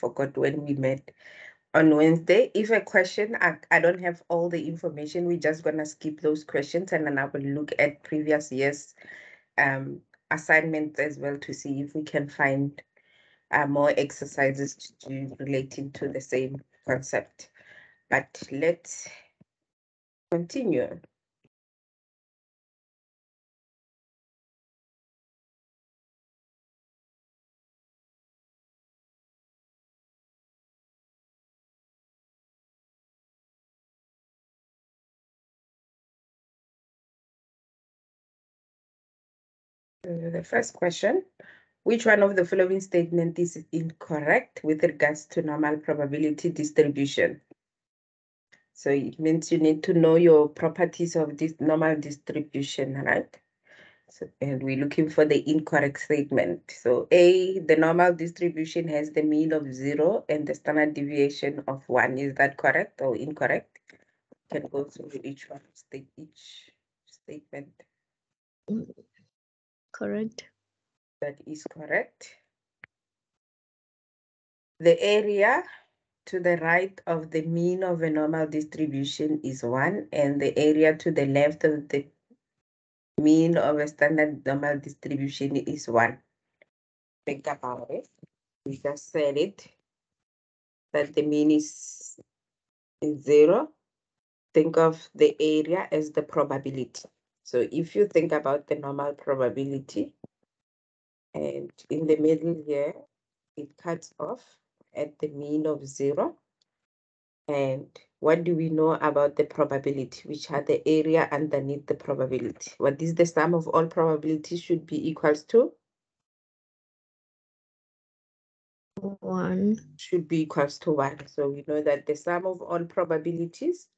forgot when we met on Wednesday. If a question, I, I don't have all the information, we're just gonna skip those questions and then I will look at previous years um, assignments as well to see if we can find uh, more exercises to do relating to the same concept. But let's continue. The first question, which one of the following statement is incorrect with regards to normal probability distribution? So it means you need to know your properties of this normal distribution, right? So, and we're looking for the incorrect statement. So A, the normal distribution has the mean of zero and the standard deviation of one. Is that correct or incorrect? You can go through each one, state each statement. Correct. That is correct. The area to the right of the mean of a normal distribution is one, and the area to the left of the mean of a standard normal distribution is one. Think about it. We just said it, that the mean is, is zero. Think of the area as the probability. So if you think about the normal probability, and in the middle here, it cuts off at the mean of zero. And what do we know about the probability, which are the area underneath the probability? What is the sum of all probabilities should be equals to? One. Should be equals to one. So we know that the sum of all probabilities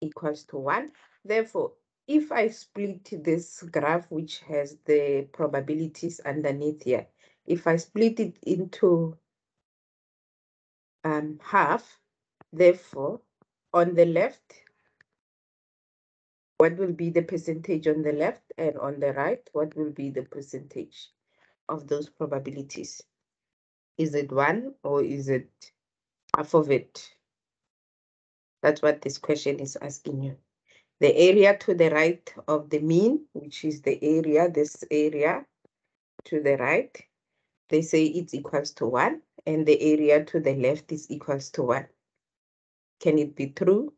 equals to one. Therefore, if I split this graph, which has the probabilities underneath here, if I split it into um, half, therefore, on the left, what will be the percentage on the left and on the right, what will be the percentage of those probabilities? Is it one or is it half of it? That's what this question is asking you. The area to the right of the mean, which is the area, this area to the right, they say it's equals to one, and the area to the left is equals to one. Can it be true?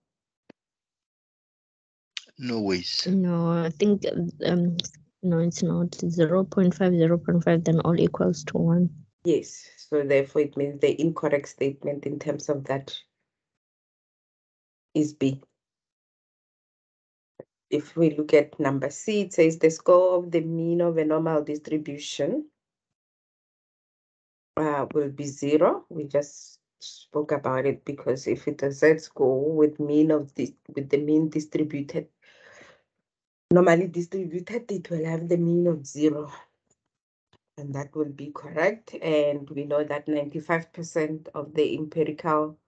No ways. No, I think um no, it's not 0 0.5, 0 0.5, then all equals to one. Yes, so therefore it means the incorrect statement in terms of that is B. If we look at number C, it says the score of the mean of a normal distribution uh, will be zero. We just spoke about it because if it is z score with mean of this with the mean distributed, normally distributed, it will have the mean of zero. And that will be correct. And we know that 95% of the empirical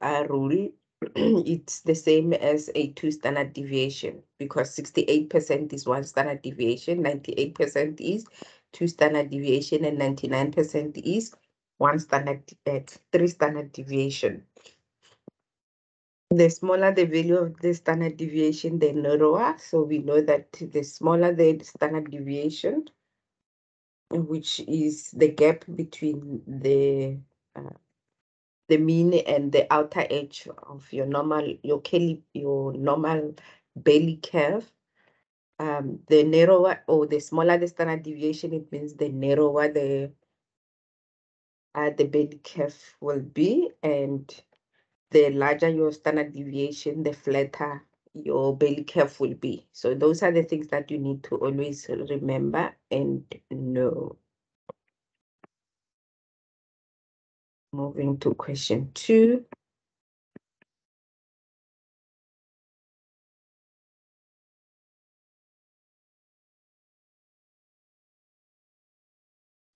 uh, rule it's the same as a two standard deviation because 68% is one standard deviation, 98% is two standard deviation, and 99% is one standard, uh, three standard deviation. The smaller the value of the standard deviation, the narrower. So we know that the smaller the standard deviation, which is the gap between the uh, the mean and the outer edge of your normal, your Kelly, your normal belly curve. Um, the narrower or the smaller the standard deviation, it means the narrower the uh, the Bailey curve will be, and the larger your standard deviation, the flatter your belly curve will be. So those are the things that you need to always remember and know. Moving to question two.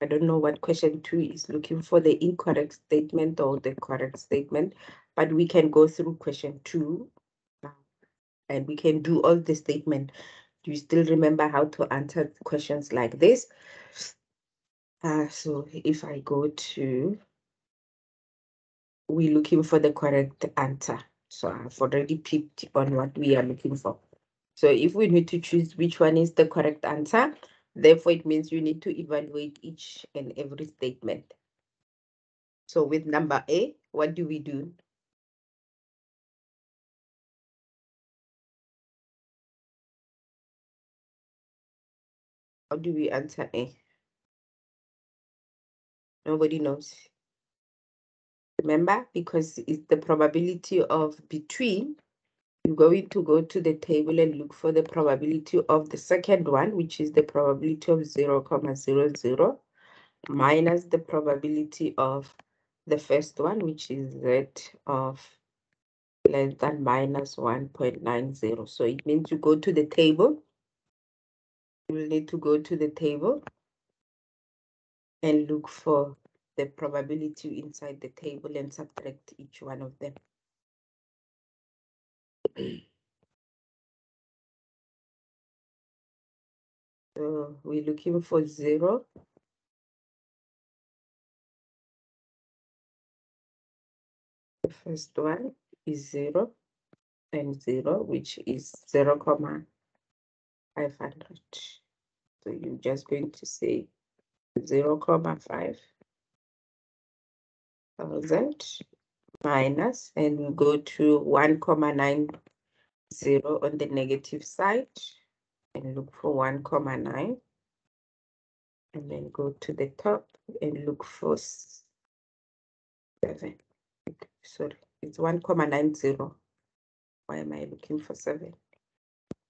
I don't know what question two is looking for the incorrect statement or the correct statement, but we can go through question two and we can do all the statement. Do you still remember how to answer questions like this? Uh, so if I go to we're looking for the correct answer. So I've already picked on what we are looking for. So if we need to choose which one is the correct answer, therefore it means you need to evaluate each and every statement. So with number A, what do we do? How do we answer A? Nobody knows. Remember, because it's the probability of between, you're going to go to the table and look for the probability of the second one, which is the probability of 0, comma 0, 0, minus the probability of the first one, which is that of less than minus 1.90. So it means you go to the table. You will need to go to the table and look for the probability inside the table and subtract each one of them. so we're looking for zero. The first one is zero and zero, which is zero comma 500. So you're just going to say 0 comma 5 thousand minus and we go to 1 comma 9 0 on the negative side and look for 1 comma 9 and then go to the top and look for 7 sorry it's 1 comma 90 why am I looking for 7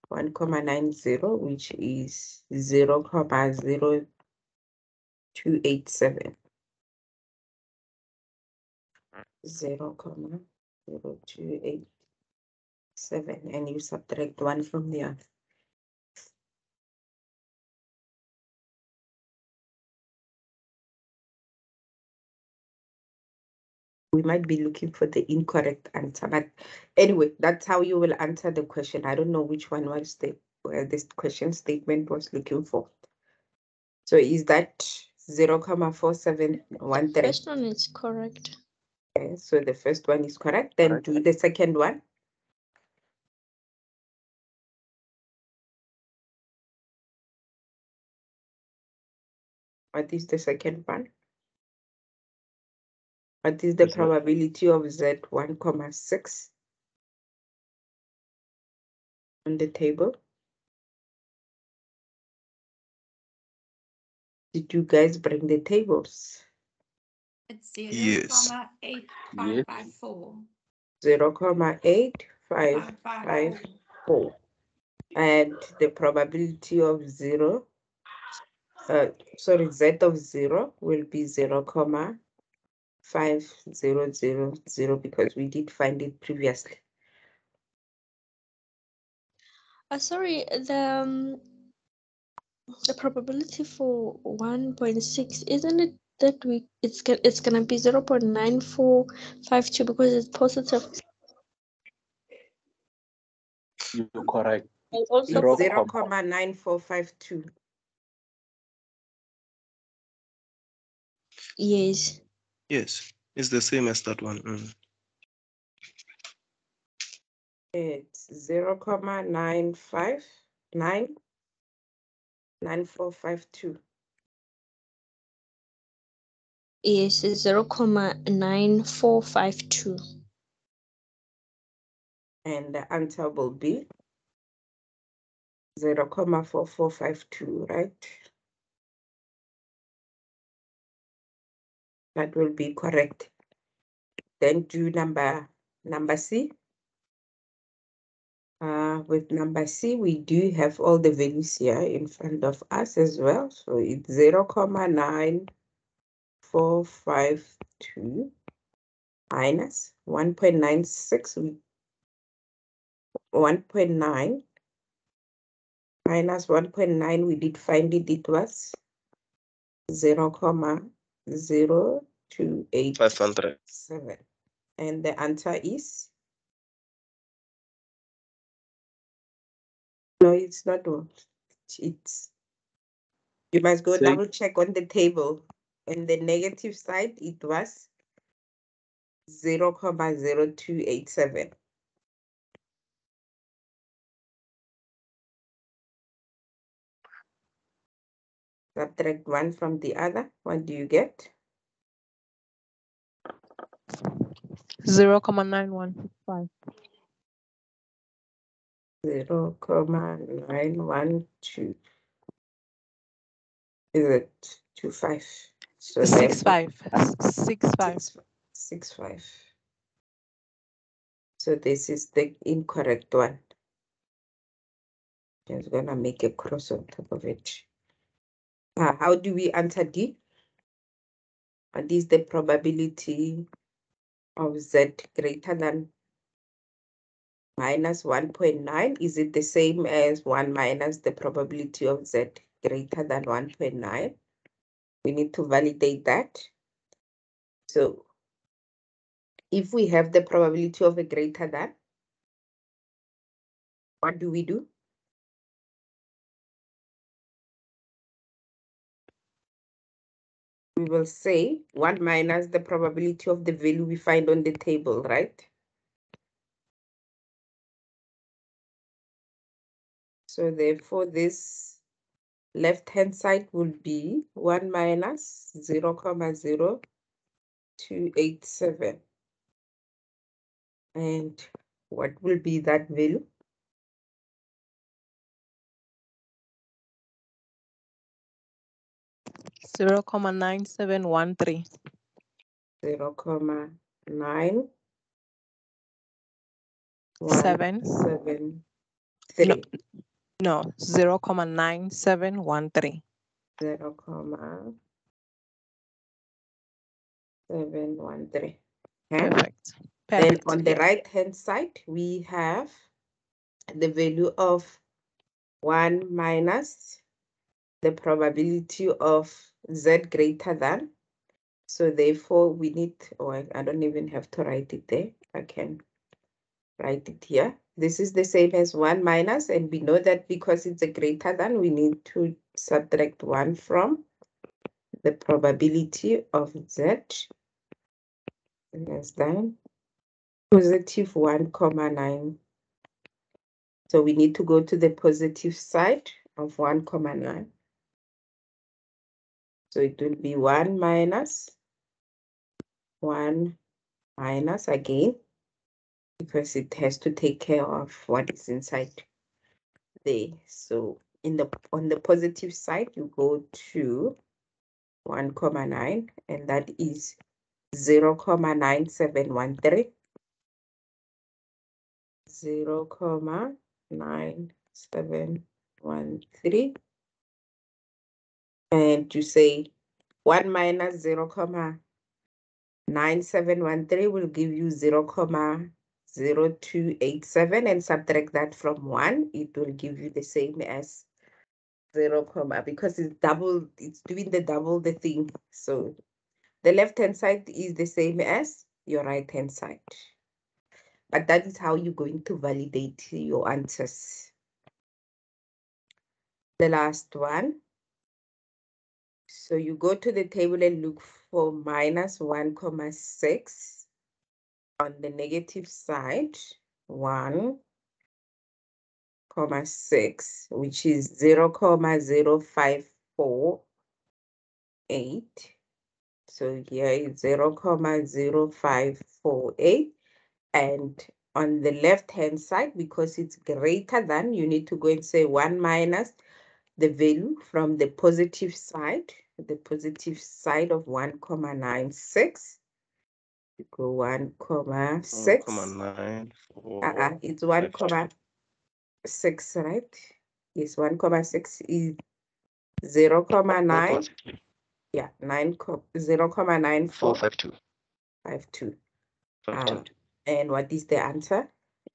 1 comma 90 which is 0 comma 0 287 0 comma 0 287 and you subtract 1 from the other. we might be looking for the incorrect answer. But anyway, that's how you will answer the question. I don't know which one was the where this question statement was looking for. So is that 0, comma 4713? First one is correct. Okay, so the first one is correct. Then correct. do the second one. What is the second one? What is the probability of Z one comma six on the table? Did you guys bring the tables? It's zero Yes. comma eight five five four. Zero comma eight five five four. And the probability of zero, uh, sorry, Z of zero will be zero comma five zero zero zero because we did find it previously. Uh, sorry, the um, the probability for one point six isn't it that we it's gonna it's gonna be zero point nine four five two because it's positive. You're correct. And also Zero Zero comma. comma nine four five two. yes. Yes, it's the same as that one. mm. It's zero comma nine five nine nine four five two. Four five two. And the answer will be zero comma four four five two, right? That will be correct. Then do number number C. Uh, with number C, we do have all the values here in front of us as well. So it's zero comma nine four five two minus one point nine six. One point nine minus one point nine. We did find it. It was zero comma zero two eight 500. seven, and the answer is. No, it's not. It's. You must go Say- double check on the table. On the negative side, it was zero comma zero two eight seven. Subtract one from the other, what do you get? Zero comma nine one five. Zero comma nine one two. Is it two five? So Six five. Six five. Six, six five. So this is the incorrect one. Just gonna make a cross on top of it. Uh, how do we answer D? What is the probability of Z greater than minus one point nine? Is it the same as one minus the probability of Z greater than one point nine? We need to validate that. So if we have the probability of a greater than, what do we do? We will say one minus the probability of the value we find on the table, right? So therefore, this left-hand side will be one minus zero comma zero two eight seven. And what will be that value? Zero comma nine seven one three. Zero comma nine. Seven. Seven. No. Three. No, zero comma nine seven one three. Zero comma. Seven one three. Okay. Perfect. Then on the right hand side, we have the value of one minus the probability of z greater than. So therefore we need, or I- I don't even have to write it there. I can write it here. This is the same as one minus, and we know that because it's a greater than, we need to subtract one from the probability of z less than positive one comma nine. So we need to go to the positive side of one comma nine. So it will be one minus one minus again, because it has to take care of what is inside there. So in the on the positive side, you go to one comma nine, and that is zero comma nine seven one three. Zero comma nine seven one three. And you say one minus zero comma nine seven one three will give you zero comma zero two eight seven and subtract that from one, it will give you the same as zero comma because it's double, it's doing the double the thing. So the left hand side is the same as your right hand side. But that is how you're going to validate your answers. The last one. So you go to the table and look for minus one comma six. On the negative side, one comma six, which is zero comma zero five four eight. So here is zero comma zero five four eight. And on the left hand side, because it's greater than, you need to go and say one minus the value from the positive side, the positive side of one comma nine six. You go one comma One six. comma nine, four, Uh-uh, it's one comma six, right? Yes, one comma six is zero comma nine, yeah, nine co- zero comma nine four, four five, two, five two. five, two. Um, and what is the answer?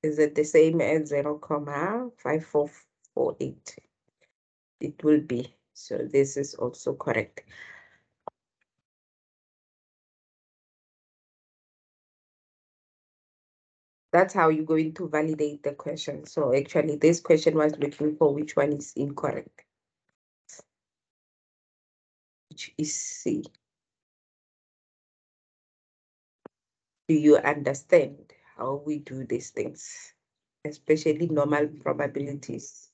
Is it the same as zero comma five four four eight? It will be, so this is also correct. That's how you're going to validate the question. So actually, this question was looking for which one is incorrect. Which is C. Do you understand how we do these things, especially normal probabilities?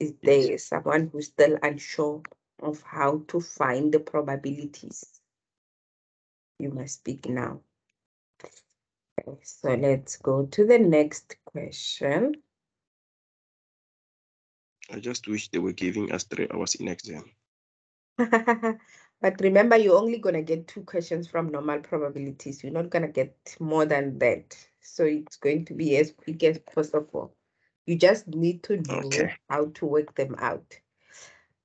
Is there someone who's still unsure of how to find the probabilities? You must speak now. Okay, so let's go to the next question. I just wish they were giving us three hours in exam. But remember, you're only gonna get two questions from normal probabilities. You're not gonna get more than that. So it's going to be as quick as possible. You just need to know Okay. how to work them out.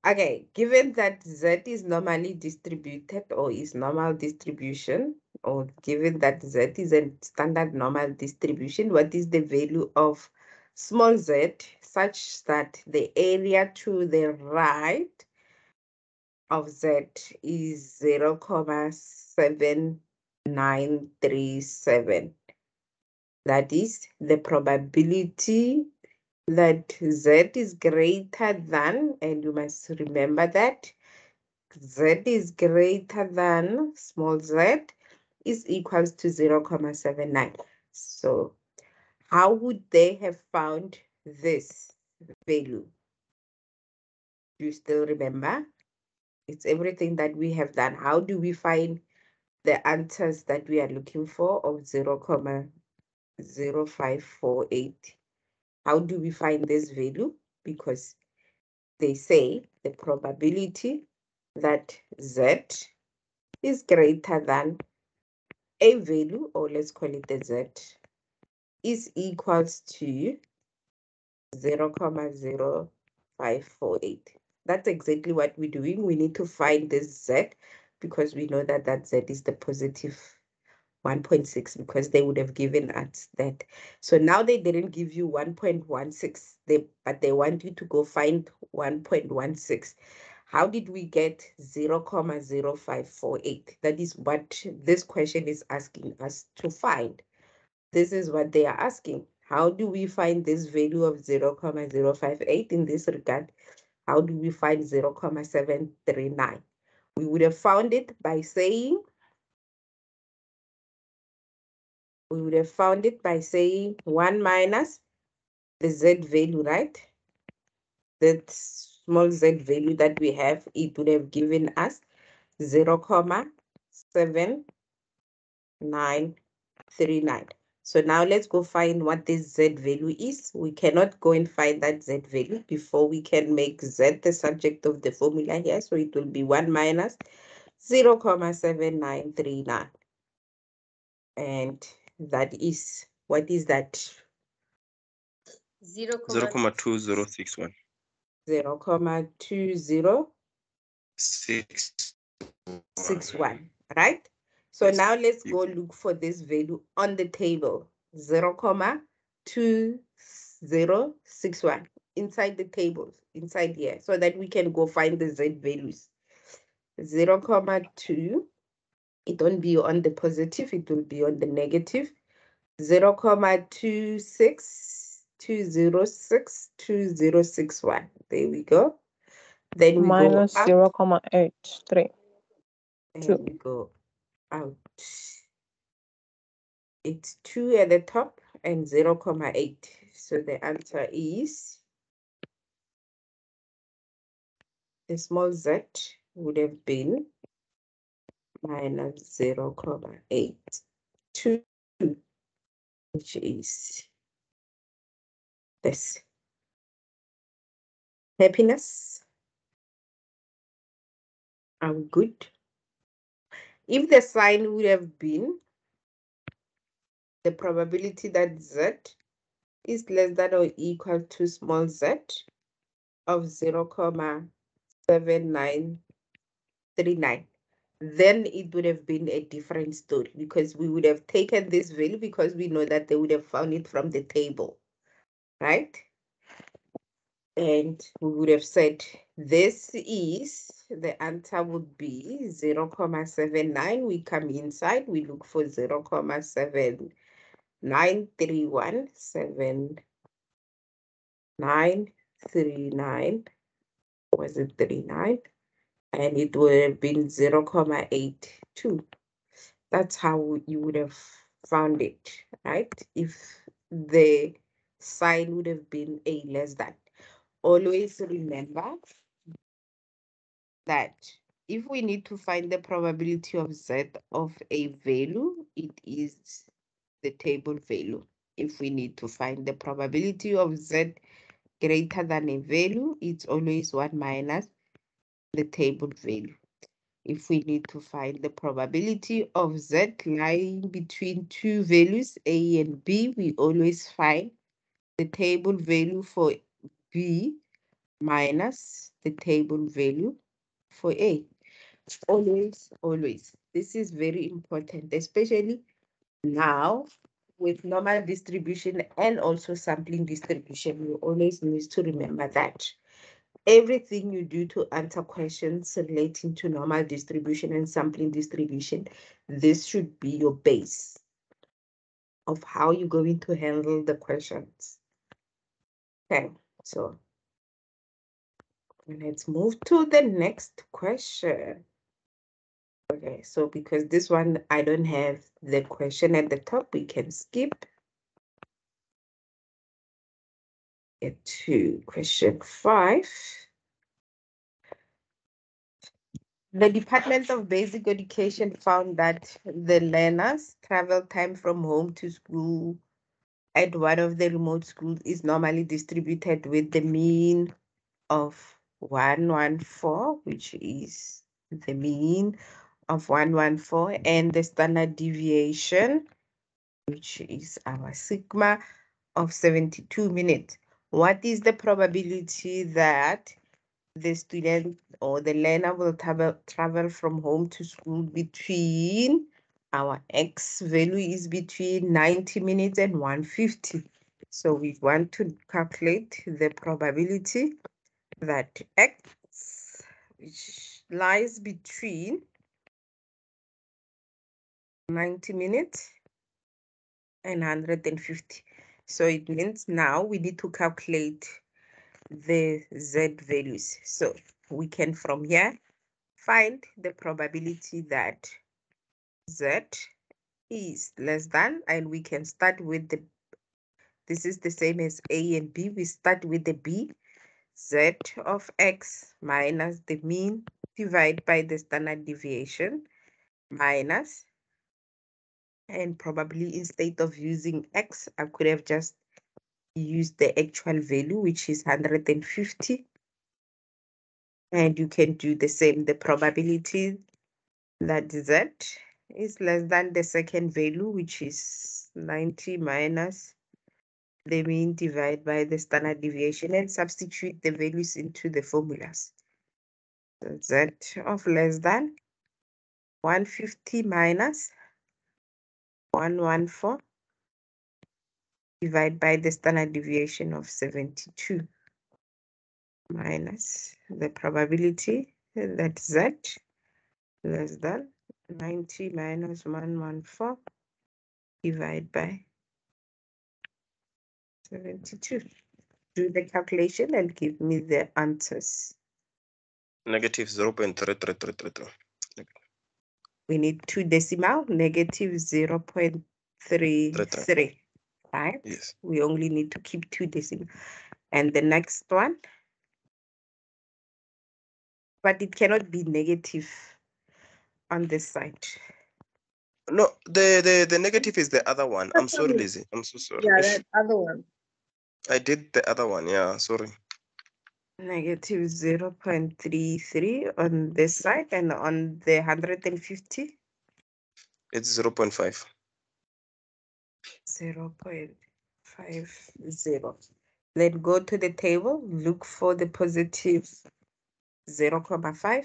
Okay, given that Z is normally distributed or is normal distribution, or given that Z is a standard normal distribution, what is the value of small z such that the area to the right of z is 0, comma 7937. That is the probability that z is greater than, and you must remember that z is greater than small z is equals to 0, comma 79. So how would they have found this value? Do you still remember? It's everything that we have done. How do we find the answers that we are looking for of 0, comma 0548? How do we find this value? Because they say the probability that z is greater than a value, or let's call it the z, is equals to 0, comma 0548. That's exactly what we're doing. We need to find this z because we know that that z is the positive 1.6 because they would have given us that. So now they didn't give you 1.16, they, but they want you to go find 1.16. How did we get 0, comma 0548? That is what this question is asking us to find. This is what they are asking. How do we find this value of 0, comma 058 in this regard? How do we find 0, comma 739? We would have found it by saying, we would have found it by saying 1 minus the z value, right? That small z value that we have, it would have given us 0, comma 7939. So now let's go find what this z value is. We cannot go and find that z value before we can make z the subject of the formula here. So it will be 1 minus 0, comma 7939. And that is, what is that? Zero Zero comma two zero six one. 0, Six. one, right? So Yes, now let's go look for this value on the table, zero comma two zero six one inside the table, inside here, so that we can go find the z values. Zero comma two, it won't be on the positive, it will be on the negative. Zero comma two six two zero six two zero six one. There we go. Then we Minus go zero comma eight three. two. and we go out. It's two at the top and zero comma eight. So the answer is the small z would have been minus zero comma eight two, which is this. Happiness. Are we good? If the sign would have been the probability that z is less than or equal to small z of 0, comma 7939, then it would have been a different story because we would have taken this value because we know that they would have found it from the table, right? And we would have said this is the answer would be 0, comma 79. We come inside, we look for 0, comma 7 nine three one seven nine three nine was it three nine and it would have been zero comma That's how you would have found it, right? If the sign would have been a less than. Always remember that if we need to find the probability of z of a value, it is the table value. If we need to find the probability of z greater than a value, it's always 1 minus the table value. If we need to find the probability of z lying between two values, a and b, we always find the table value for b minus the table value for a. Always, always. This is very important, especially now with normal distribution and also sampling distribution. You always need to remember that everything you do to answer questions relating to normal distribution and sampling distribution, this should be your base of how you're going to handle the questions. Okay, so let's move to the next question. Okay, so because this one, I don't have the question at the top, we can skip. Get to question five. The Department of Basic Education found that the learners' travel time from home to school at one of the remote schools is normally distributed with the mean of 114, which is the mean of 114, and the standard deviation, which is our sigma of 72 minutes. What is the probability that the student or the learner will travel, travel from home to school between our x value is between 90 minutes and 150. So we want to calculate the probability that x, which lies between 90 minutes and 150. So it means now we need to calculate the z values. So we can from here find the probability that z is less than, and we can start with the, this is the same as a and b. We start with the b, z of x minus the mean divided by the standard deviation minus, and probably instead of using x, I could have just used the actual value, which is 150. And you can do the same, the probability that z is less than the second value, which is 90 minus the mean divided by the standard deviation and substitute the values into the formulas. So z of less than 150 minus 114 divided by the standard deviation of 72 minus the probability that z less than 90 minus 114 divided by 72. Do the calculation and give me the answers. Negative 0.3333. We need two decimal, negative 0.33, right? Yes. We only need to keep two decimal. And the next one, but it cannot be negative on this side. No, the, the, the negative is the other one. I'm sorry, Lizzy. I'm so sorry. Yeah, that other one. I did the other one. Yeah, sorry. Negative 0.33 on this side and on the 150, It's 0.5. 0.50. Then go to the table, look for the positive 0, comma 0.5.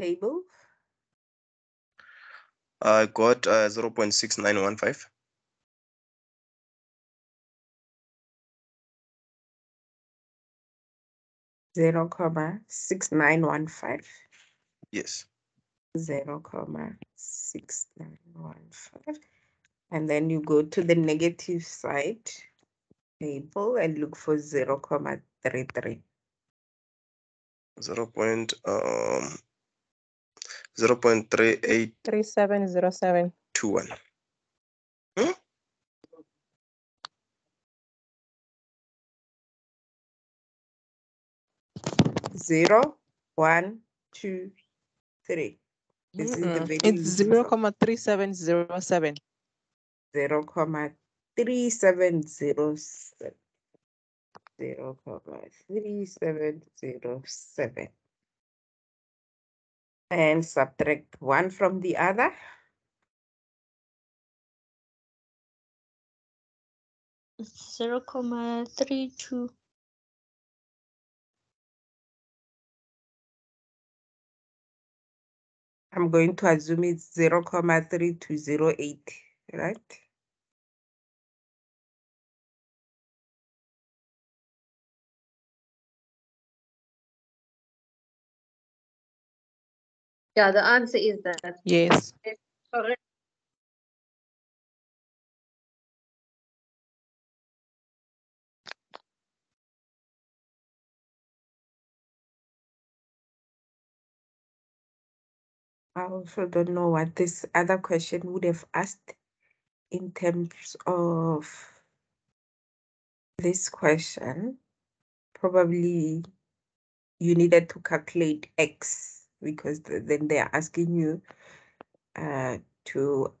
Table, I got uh, 0.6915. zero comma six nine one five, Yes. zero comma six nine one five. And then you go to the negative side table and look for zero comma three three. 0. Point, um, zero point three eight Three seven zero seven. two one. Zero, one, two, three. This is the It's you zero saw. comma three seven zero seven. Zero comma three seven zero seven. Zero comma three seven zero seven. And subtract one from the other. Zero comma three two. I'm going to assume it's zero comma three two zero eight, right? Yeah, the answer is that. Yes. Correct. I also don't know what this other question would have asked in terms of this question. Probably you needed to calculate x because th- then they are asking you uh, to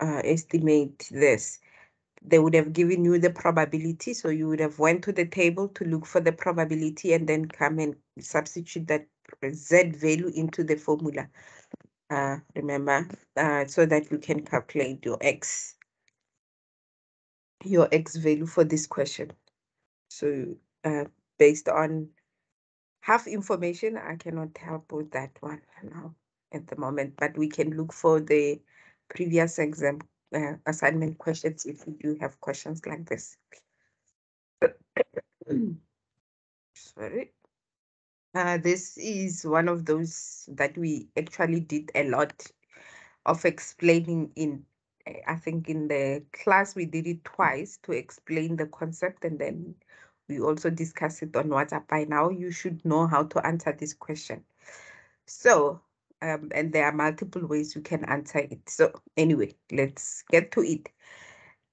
uh, estimate this. They would have given you the probability, so you would have went to the table to look for the probability and then come and substitute that z value into the formula uh, remember, uh, so that you can calculate your x, your x value for this question. So uh, based on half information, I cannot help with that one now at the moment, but we can look for the previous exam uh, assignment questions if you do have questions like this. Sorry. Uh, this is one of those that we actually did a lot of explaining in, I think in the class we did it twice to explain the concept and then we also discussed it on WhatsApp. By now you should know how to answer this question. So, um, and there are multiple ways you can answer it. So anyway, let's get to it.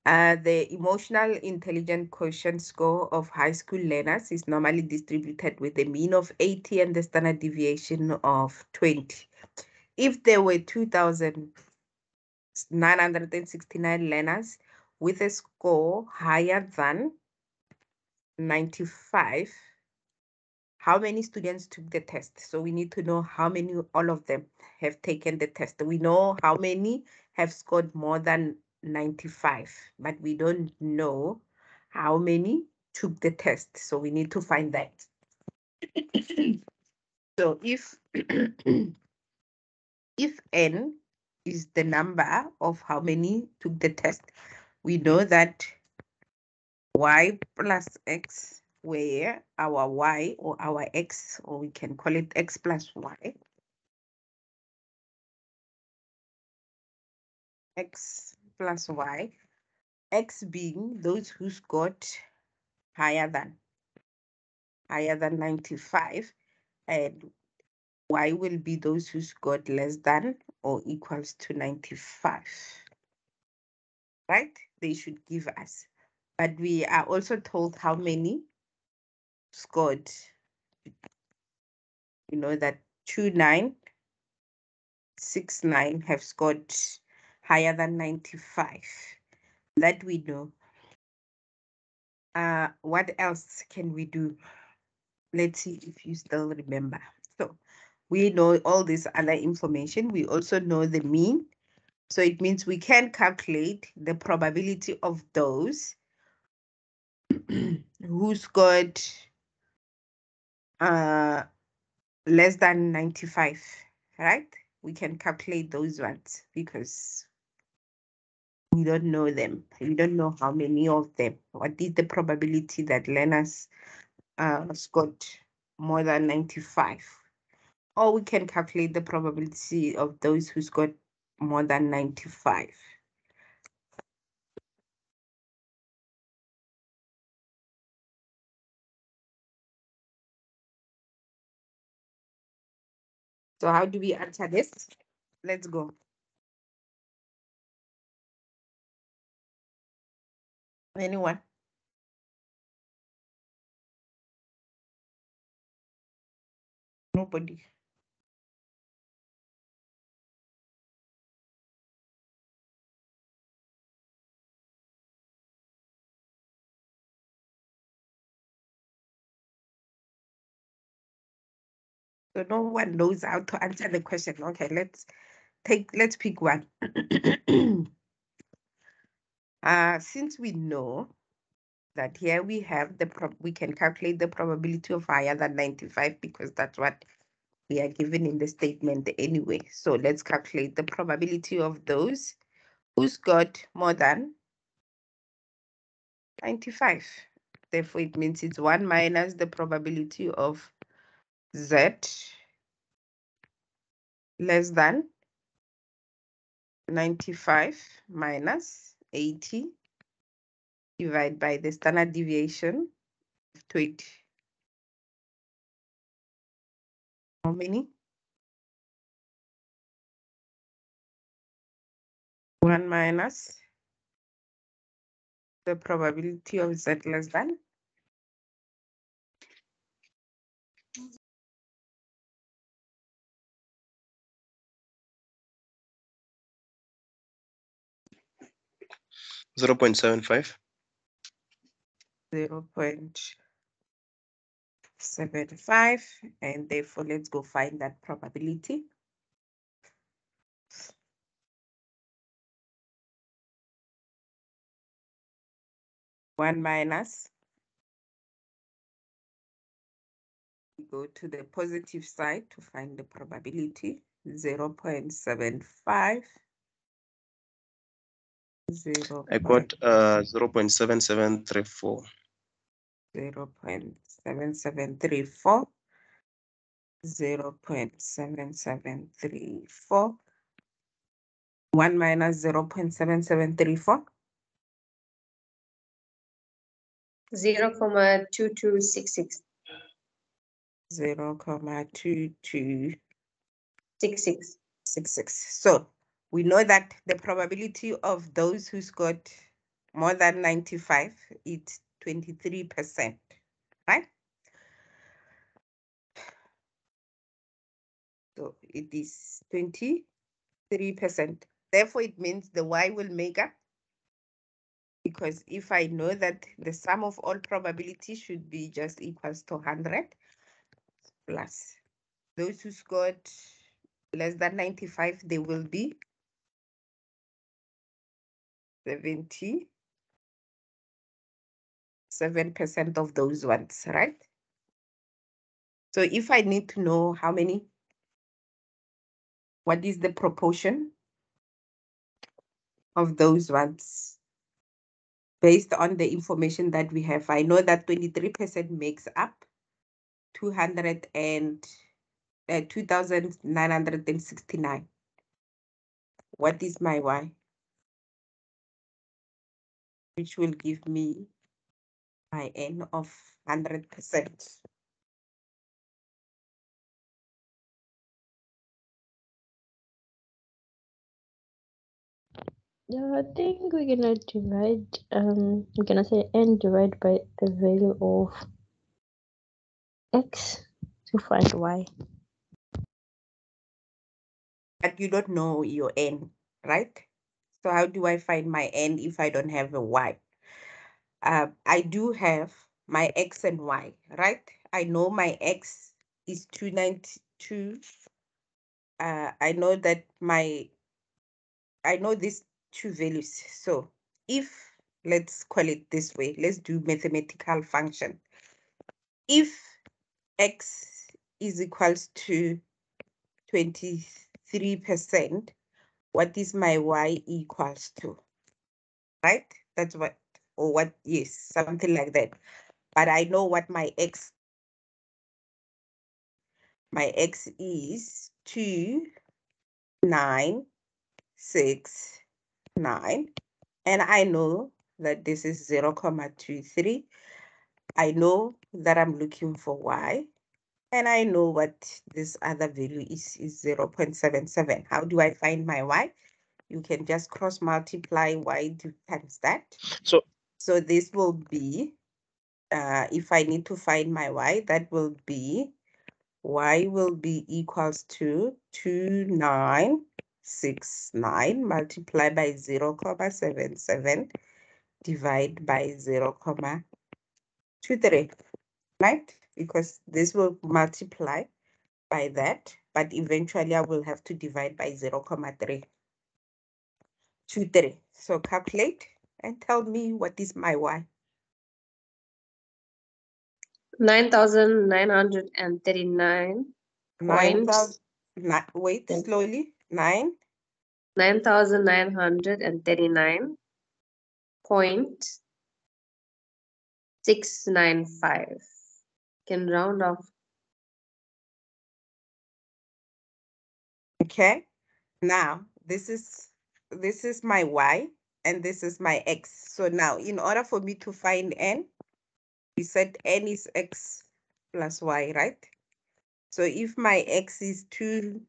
Uh, the emotional intelligence quotient score of high school learners is normally distributed with a mean of 80 and the standard deviation of 20. If there were 2,969 learners with a score higher than 95, how many students took the test? So we need to know how many, all of them have taken the test. We know how many have scored more than 95, but we don't know how many took the test. So we need to find that. so if if n is the number of how many took the test, we know that y plus x where our y or our x, or we can call it x plus y, x plus y, x being those who scored higher than, higher than 95, and y will be those who scored less than or equals to 95. Right? They should give us. But we are also told how many scored. You know that two nine, six nine have scored higher than 95. That we know. Uh, what else can we do? Let's see if you still remember. So we know all this other information. We also know the mean. So it means we can calculate the probability of those who scored uh, less than 95, right? We can calculate those ones because we don't know them. We don't know how many of them. What is the probability that learners uh, scored more than 95? Or we can calculate the probability of those who scored more than 95. So how do we answer this? Let's go. Anyone? Nobody. So no one knows how to answer the question. Okay, let's take, let's pick one. Uh, since we know that here we have the, prob- we can calculate the probability of higher than 95 because that's what we are given in the statement anyway. So let's calculate the probability of those who's got more than 95. Therefore, it means it's one minus the probability of Z less than 95 minus 80 divided by the standard deviation of 20. How many? One minus the probability of Z less than Zero point seven five. Zero point seven five, and therefore let's go find that probability. One minus. Go to the positive side to find the probability. 0 0.75 seven seven three four, zero point seven seven three four, one minus zero point seven seven three four, Zero comma two two six six. Zero comma two two six six. six six. So we know that the probability of those who scored more than ninety-five is twenty-three percent, right? So it is twenty-three percent. Therefore, it means the Y will make up. Because if I know that the sum of all probabilities should be just equals to hundred plus those who scored less than ninety-five, they will be seventy seven percent of those ones, right? So if I need to know how many, what is the proportion of those ones? Based on the information that we have, I know that twenty-three percent makes up two hundred and uh, two thousand nine hundred and sixty-nine. What is my Y? Which will give me my N of hundred percent. Yeah, I think we're gonna divide, um, we're gonna say n divide by the value of x to find y. But you don't know your N, right? So how do I find my N if I don't have a Y? Uh, I do have my X and Y, right? I know my X is two ninety-two. Uh, I know that my, I know these two values. So if, let's call it this way, let's do mathematical function. If X is equals to twenty-three percent, what is my Y equals to? Right? That's what, or what, yes, something like that. But I know what my X, my X is two, nine, six, nine. And I know that this is zero comma two, three. I know that I'm looking for Y. And I know what this other value is, is 0.77. How do I find my y? You can just cross multiply y times that. So- So this will be, uh, if I need to find my y, that will be, y will be equals to two nine six nine multiplied by zero comma seven seven divide by zero comma two three, right? Because this will multiply by that, but eventually I will have to divide by zero comma three. Two three. So calculate and tell me what is my y. Nine thousand nine hundred and thirty-nine Nine point, thousand. Wait slowly. Nine nine thousand nine hundred and thirty-nine point six nine five. Can round off. Okay, now this is this is my y and this is my x. So now in order for me to find n, we said n is x plus y, right? So if my x is two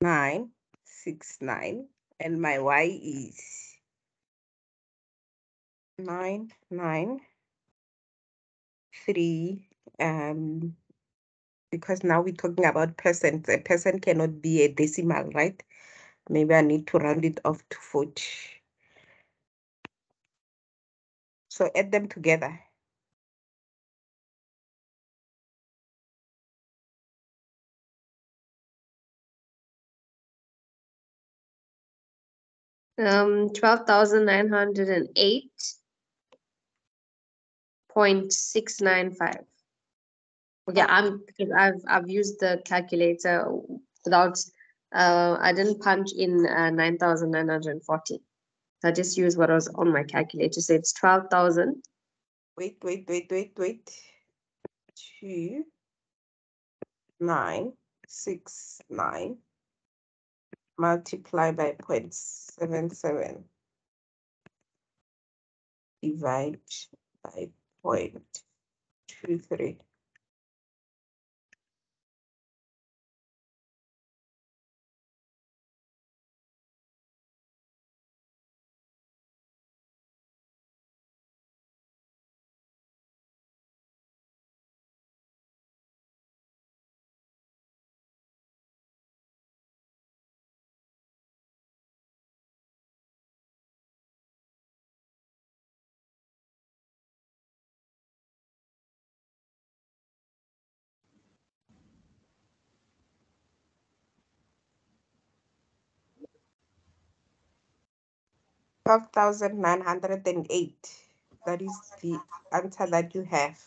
nine six nine and my y is nine nine three, um, because now we're talking about percent. A percent cannot be a decimal, right? Maybe I need to round it off to 40. So add them together. Um, 12,908 0.695. Okay, I'm because I've I've used the calculator without uh, I didn't punch in uh, 9,940. So I just used what was on my calculator. So it's 12,000. Wait, wait, wait, wait, wait. Two, nine, six, nine. Multiply by point seven seven. Divide by point two three. Twelve thousand nine hundred and eight. That is the answer that you have.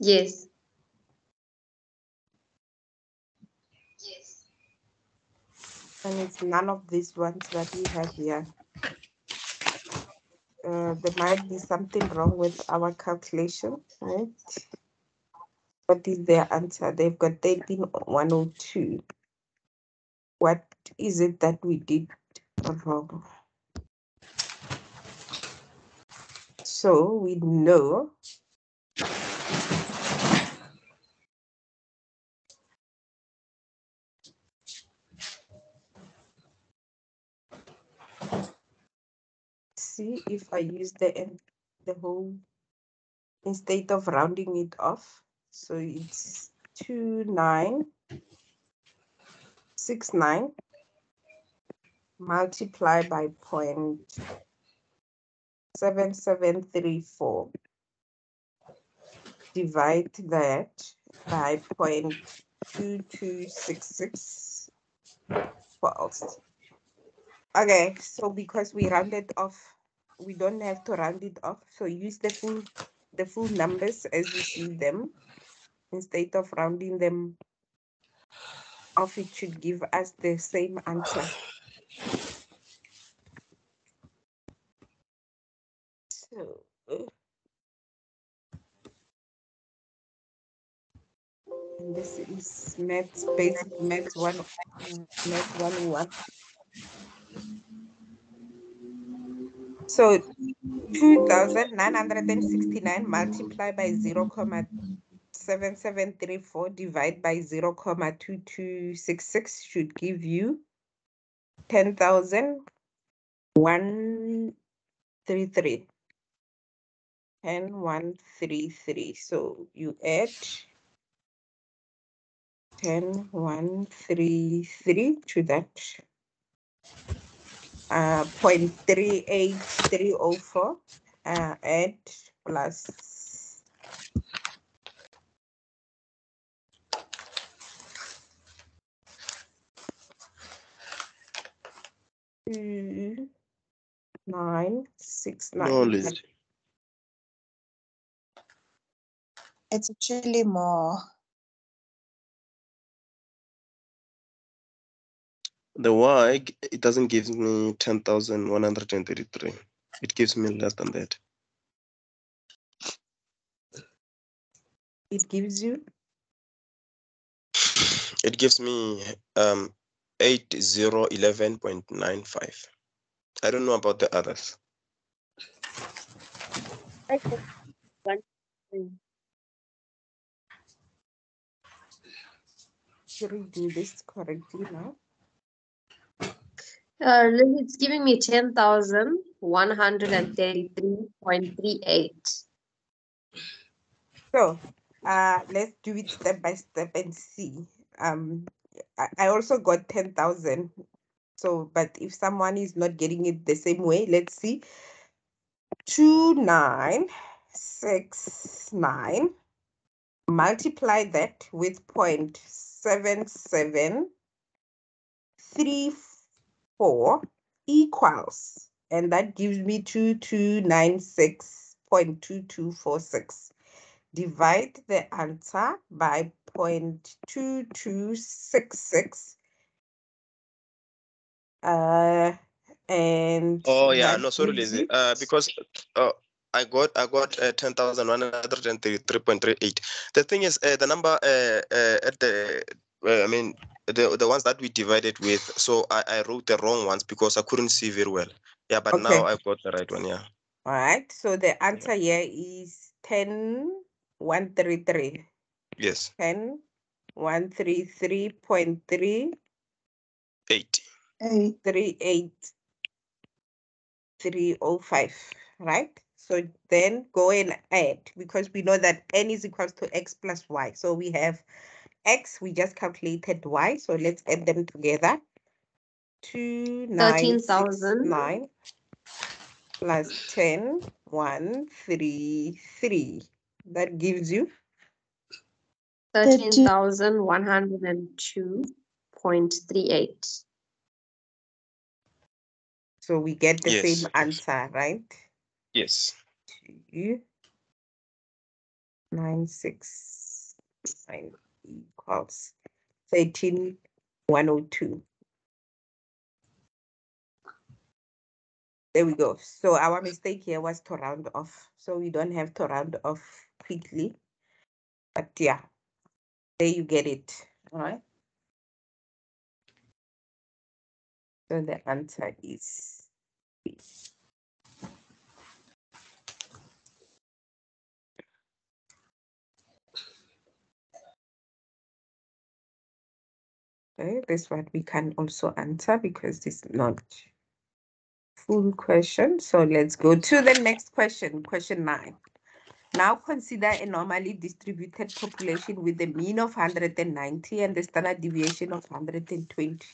yes. Yes. And it's none of these ones that we have here. Uh, there might be something wrong with our calculation, right? What is their answer? They've got thirteen one oh two. What is it that we did wrong? So we know see if I use the the whole instead of rounding it off. So it's two nine six nine multiply by point seven seven three four. Divide that by point two two six six false. Okay, so because we rounded off, we don't have to round it off. So use the full the full numbers as you see them instead of rounding them off. It should give us the same answer. So. And this is maths, basic maths one, maths one one. So two thousand nine hundred and sixty-nine multiplied by zero comma seven seven three four divide by zero comma two two six six should give you ten thousand one three three. Ten one three three. So you add ten one three three to that uh, 0.38304 uh, add plus two nine six nine. No, Liz. It's actually more. The Y, g- it doesn't give me ten thousand one hundred and thirty-three. It gives me less than that. It gives you It gives me um eight zero eleven point nine five. I don't know about the others. to redo this correctly now. Uh, it's giving me ten thousand one hundred and thirty-three point three eight. So uh let's do it step by step and see. Um I also got 10,000. So, but if someone is not getting it the same way, let's see. 2969 multiply that with 0.7734 equals, and that gives me 2296.2246 divide the answer by 0.2266 uh and Oh yeah, no, sorry, Lizzy. Uh, because uh, I got I got uh, ten thousand one hundred and thirty-three point three eight. The thing is, uh, the number uh, uh, at the uh, I mean the the ones that we divided with. So I, I wrote the wrong ones because I couldn't see very well. Yeah, but Okay. now I've got the right one. Yeah. all right so the answer here is 10 133 Yes. 10 133.3 Eight. Eight. 38 305 right so then go and add because we know that n is equals to x plus y so we have x we just calculated y so let's add them together two nine six 13,000. nine plus 10 1 3 3 that gives you Thirteen thousand one hundred and two point three eight. so we get the Yes, same answer right Yes. two nine six nine equals thirteen one oh two. There we go. So our mistake here was to round off. So we don't have to round off quickly. But yeah, there you get it. All right. So the answer is B. Okay, this one we can also answer because it's not full question. So let's go to the next question, question nine. Now consider a normally distributed population with a mean of 190 and the standard deviation of 120.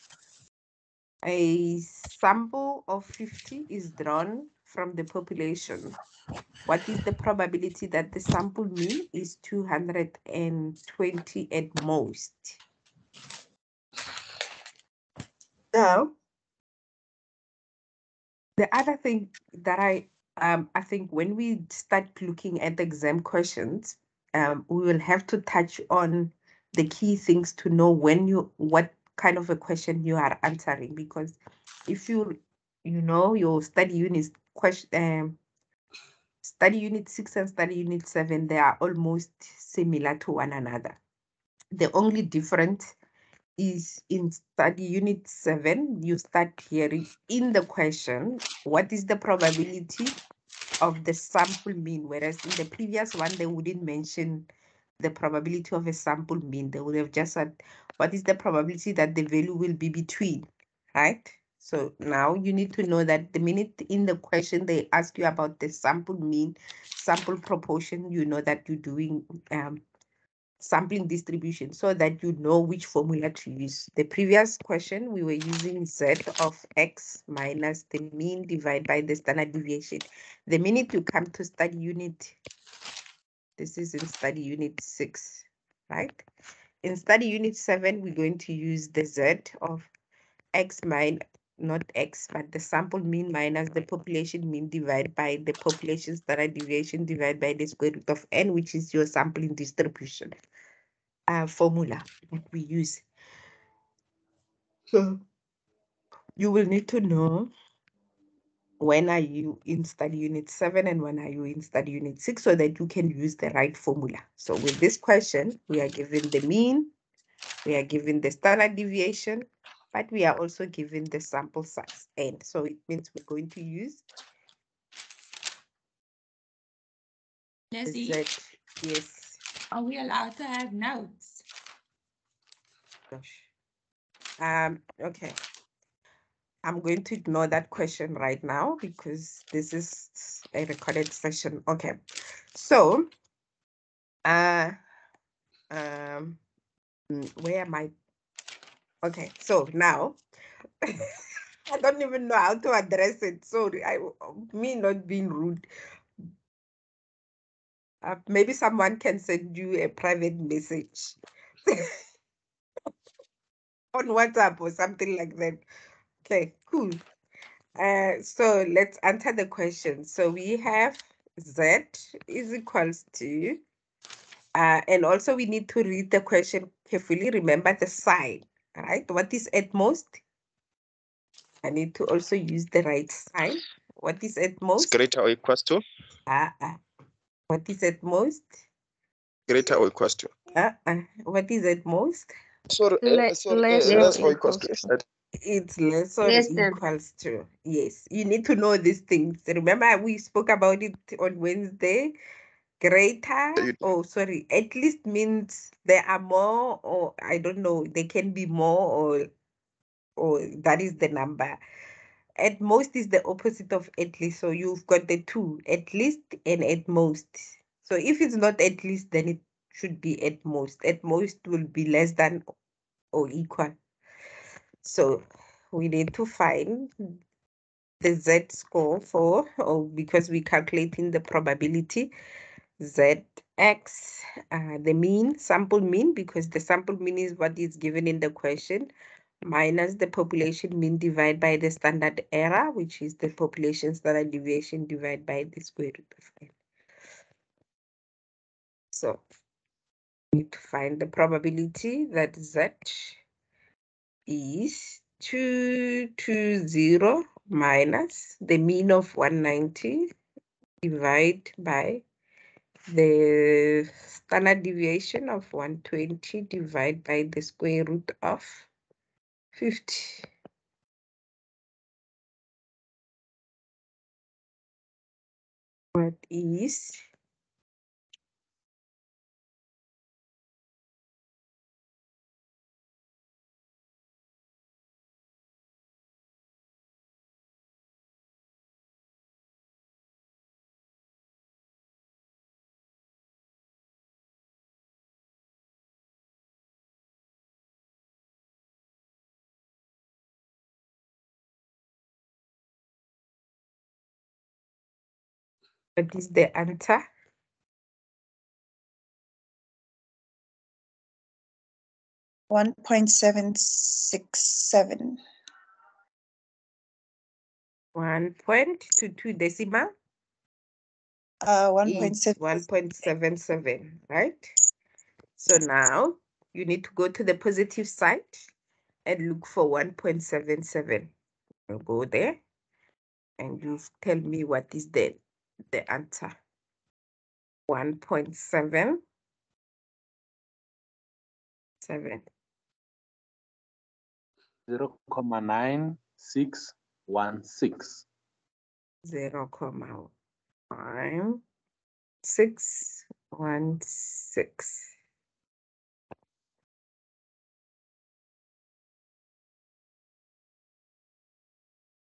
A sample of 50 is drawn from the population. What is the probability that the sample mean is 220 at most? Now, the other thing that I um I think when we start looking at the exam questions, um we will have to touch on the key things to know when you what kind of a question you are answering because if you you know your study unit question um study unit six and study unit seven they are almost similar to one another. The only difference is in study unit seven, you start hearing in the question, what is the probability of the sample mean? Whereas in the previous one, they wouldn't mention the probability of a sample mean. They would have just said, what is the probability that the value will be between, right? So now you need to know that the minute in the question they ask you about the sample mean, sample proportion, you know that you're doing um, sampling distribution so that you know which formula to use. The previous question, we were using Z of X minus the mean divided by the standard deviation. The minute you come to study unit, this is in study unit six, right? In study unit seven, we're going to use the Z of X minus, not X, but the sample mean minus the population mean divided by the population standard deviation divided by the square root of N, which is your sampling distribution uh, formula that we use. So you will need to know when are you in study unit 7 and when are you in study unit 6 so that you can use the right formula. So with this question, we are given the mean, we are given the standard deviation, but we are also given the sample size n. So it means we're going to use Leslie, Z. Yes, are we allowed to have notes? gosh. Um, okay. I'm going to ignore that question right now because this is a recorded session. Okay. So, uh, um, where am I? Okay, so now I don't even know how to address it. Sorry, I me not being rude. Uh, maybe someone can send you a private message on WhatsApp or something like that. Okay, cool. Uh, so let's answer the question. So we have Z is equals to, uh, and also we need to read the question carefully. Remember the sign, right? What is at most? I need to also use the right sign. What is at It's most? greater or equals to, Uh, uh, what is at most? greater or equals to. Uh, uh, what is at most? Sorry, Le- uh, sorry, less uh, or less or equals equals to. to. It's less or Less than. equals to. Yes, you need to know these things. Remember, we spoke about it on Wednesday. Greater, you- oh, sorry, at least means there are more, or I don't know, they can be more, or or that is the number. At most is the opposite of at least. So you've got the two, at least and at most. So if it's not at least, then it should be at most. At most will be less than or equal. So we need to find the Z score for, or because we're calculating the probability, ZX, uh, the mean, sample mean, because the sample mean is what is given in the question, minus the population mean divided by the standard error, which is the population standard deviation divided by the square root of n. So we need to find the probability that Z is 220 minus the mean of 190 divide by the standard deviation of 120 divided by the square root of 50. What is what is the answer? One point seven six seven. One point to two decimal Uh, one point seven. one point seven seven, right? So now you need to go to the positive side and look for one point seven seven. I'll go there and you tell me what is the the answer. One point seven seven. zero comma nine six one six. zero comma one six one six.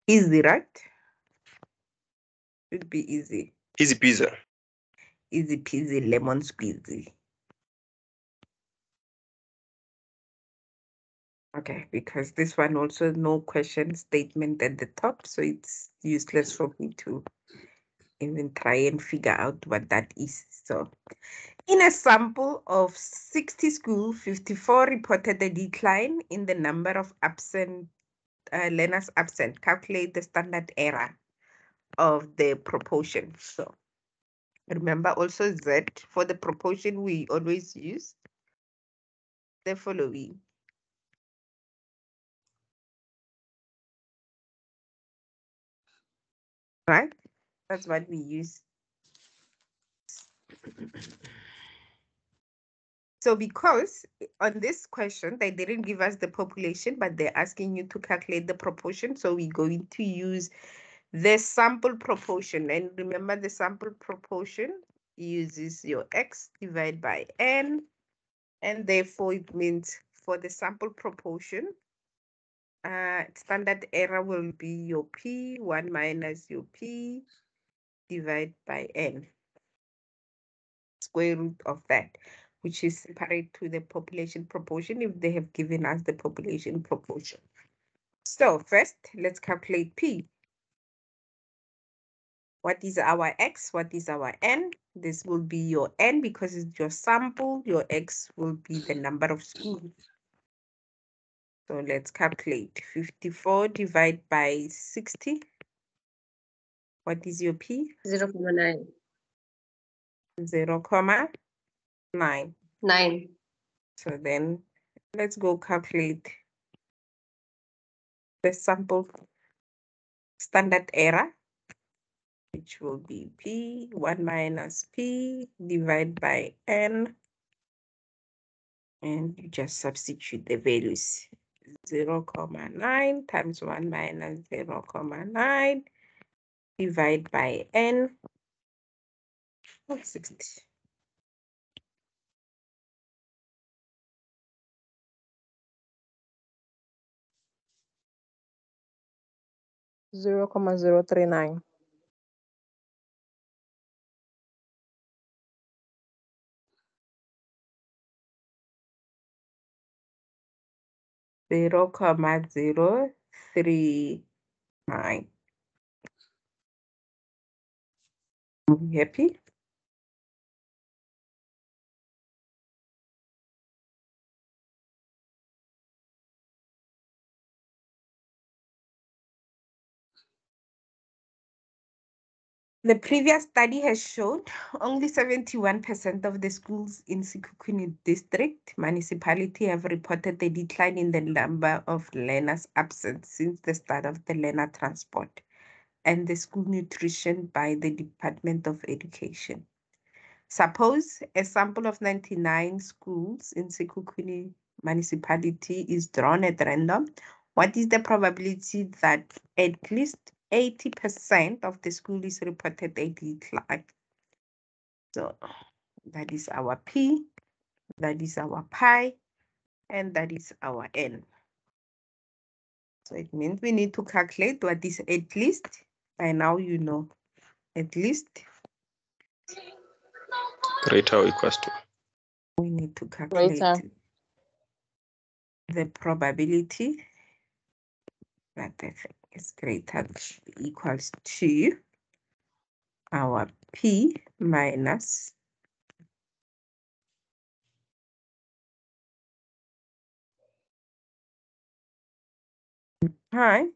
Easy, right? Should be easy. Easy peasy. Easy peasy lemon squeezy. Okay, because this one also no question statement at the top, so it's useless for me to even try and figure out what that is. So in a sample of 60 schools, 54 reported a decline in the number of absent uh, learners absent. Calculate the standard error of the proportion. So remember also Z for the proportion we always use the following. Right? That's what we use. So because on this question, they didn't give us the population, but they're asking you to calculate the proportion. So we're going to use the sample proportion. And remember the sample proportion uses your x divided by n. And therefore it means for the sample proportion, uh, standard error will be your p, 1 minus your p divided by n. Square root of that, which is separate to the population proportion if they have given us the population proportion. So first, let's calculate p. What is our x? What is our n? This will be your n because it's your sample. Your x will be the number of schools. So let's calculate 54 divided by 60. What is your P? Zero comma nine. 0, comma 9. Nine. So then let's go calculate the sample standard error, which will be P, 1 minus P divided by N. And you just substitute the values. 0, comma 9 times 1 minus 0, comma 9 divide by n of 60. Zero comma zero three nine. Zero comma zero three nine. Happy? The previous study has shown only 71% of the schools in Sekhukhune district municipality have reported a decline in the number of learners absent since the start of the learner transport and the school nutrition by the Department of Education. Suppose a sample of 99 schools in Sekhukhune municipality is drawn at random. What is the probability that at least 80% of the school is reported a decline? So that is our P, that is our pi, and that is our N. So it means we need to calculate what is at least. By now you know at least Greater or equals to. we need to calculate Greater. the probability that the thing is greater than equals to our P minus pi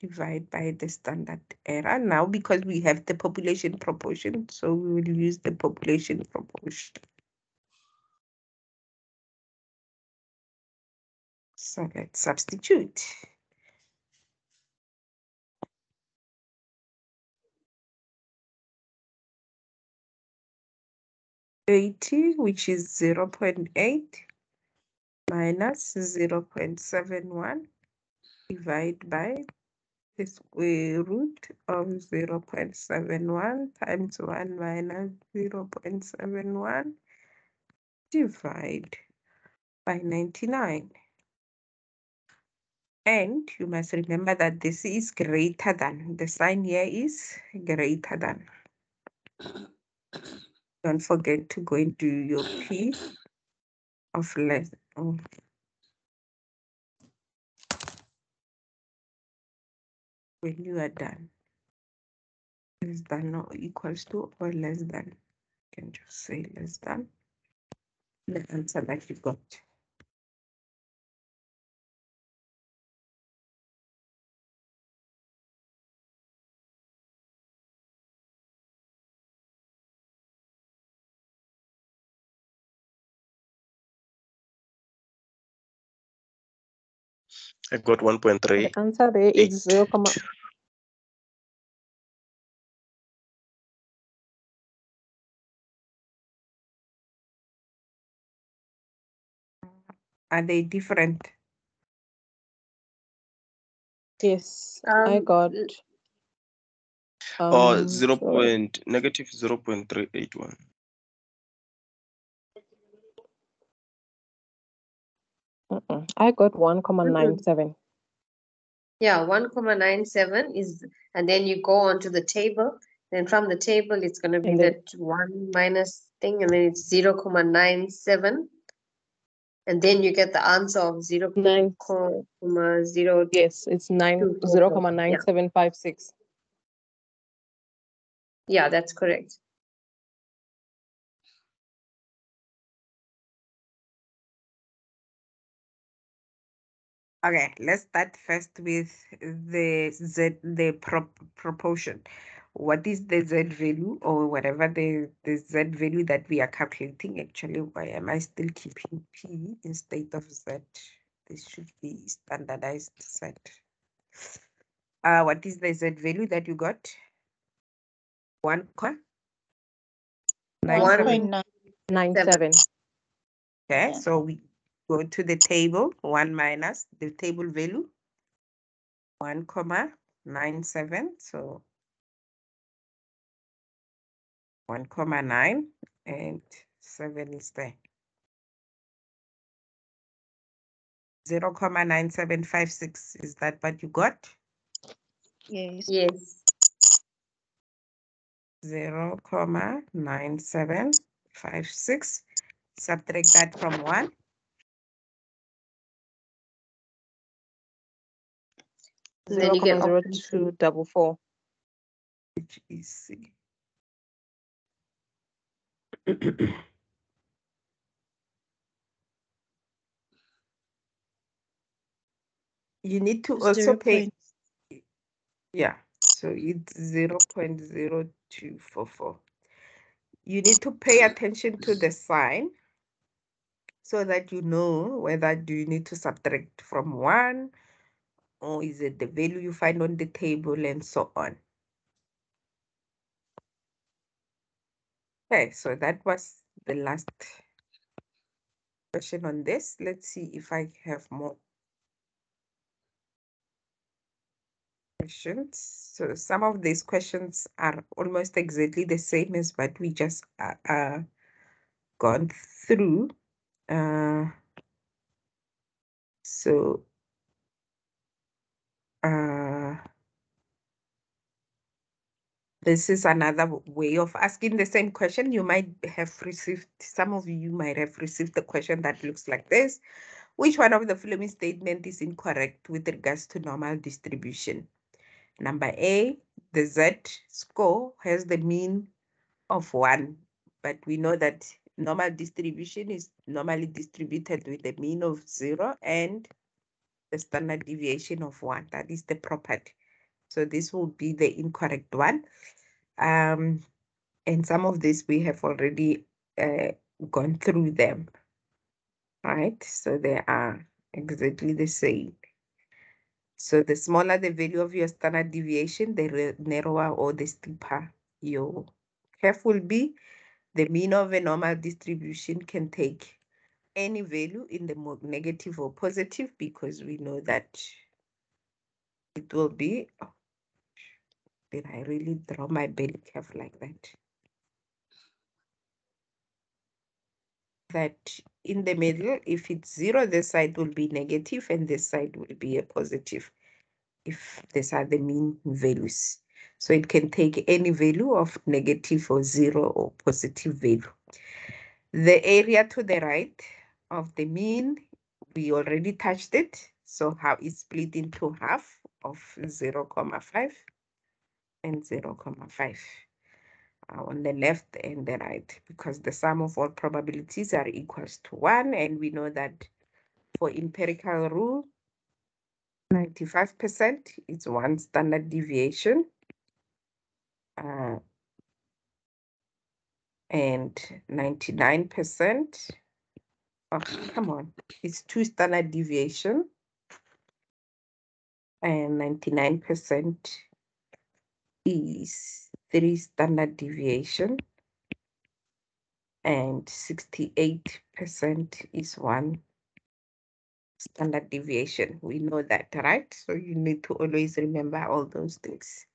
divide by the standard error. Now, because we have the population proportion, so we will use the population proportion. So let's substitute. Eighty, which is zero point eight minus zero point seven one divided by the square root of 0 0.71 times 1 minus 0 0.71 divided by 99. And you must remember that this is greater than. The sign here is greater than. Don't forget to go into your P of less. oh. When you are done. Less than or equals to or less than. You can just say less than. The answer that you got. I got 1.3. The answer there is 0, comma. Are they different? Yes, um, I got. Um, oh, 0. So. Point, negative 0 0.381. Mm-mm. I got one comma nine seven. Yeah, one comma nine seven is, and then you go onto the table. Then from the table, it's gonna be then- that one minus thing, and then it's zero comma nine seven. And then you get the answer of zero Nine. comma zero. Yes, it's nine Two, four, zero four. comma nine Yeah. seven five six. Yeah, that's correct. Okay, let's start first with the Z, the prop, proportion. What is the Z value or whatever the, the Z value that we are calculating? Actually, why am I still keeping P instead of Z? This should be standardized Z. Uh, what is the Z value that you got? One comma? Nine One seven. Point nine. Nine Seven. seven. Okay, Yeah. so we go to the table, one minus the table value, one comma nine seven, so one comma nine and seven is there. Zero comma nine seven five six, is that what you got? Yes. Yes. Zero comma nine seven five six, subtract that from one, And then you get comma zero option two double four. which is C. You need to also Zero pay, point, yeah, so it's zero point zero two four four. You need to pay attention to the sign so that you know whether do you need to subtract from one or is it the value you find on the table and so on. Okay, so that was the last question on this. Let's see if I have more questions. So some of these questions are almost exactly the same as what we just uh, uh, gone through. Uh, so uh, this is another way of asking the same question. You might have received, some of you might have received a question that looks like this. Which one of the following statement is incorrect with regards to normal distribution? Number A, the Z score has the mean of one, but we know that normal distribution is normally distributed with a mean of zero and the standard deviation of one. That is the property. So this will be the incorrect one. Um, and some of this we have already uh, gone through them. Right, so they are exactly the same. So the smaller the value of your standard deviation, the narrower or the steeper your curve will be. The mean of a normal distribution can take any value in the negative or positive because we know that it will be, oh, did I really draw my belly curve like that? That in the middle, if it's zero, this side will be negative and this side will be a positive if these are the mean values. So it can take any value of negative or zero or positive value. The area to the right of the mean, we already touched it. So how it's split into half of 0, comma 5 and 0, comma 5 uh, on the left and the right because the sum of all probabilities are equals to 1 and we know that for empirical rule 95% is one standard deviation uh, and 99% oh come on it's two standard deviation and 99% is three standard deviation and 68% is one standard deviation. We know that, right? So you need to always remember all those things.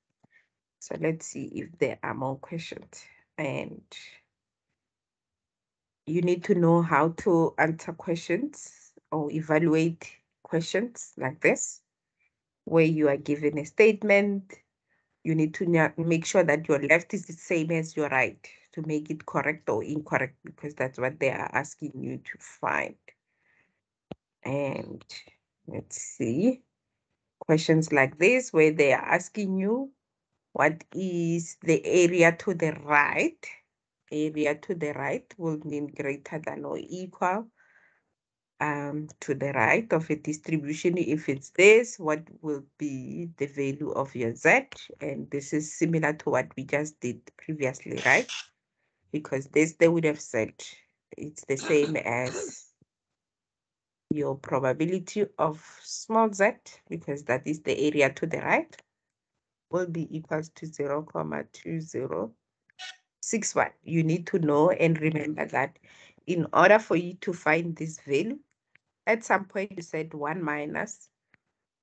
So let's see if there are more questions. And you need to know how to answer questions or evaluate questions like this, where you are given a statement. You need to make sure that your left is the same as your right to make it correct or incorrect because that's what they are asking you to find. And let's see, questions like this where they are asking you what is the area to the right? Area to the right will mean greater than or equal um, to the right of a distribution. If it's this, what will be the value of your Z? And this is similar to what we just did previously, right? Because this they would have said it's the same as your probability of small z, because that is the area to the right, will be equals to 0, 0.2061. You need to know and remember that in order for you to find this value, at some point you said 1 minus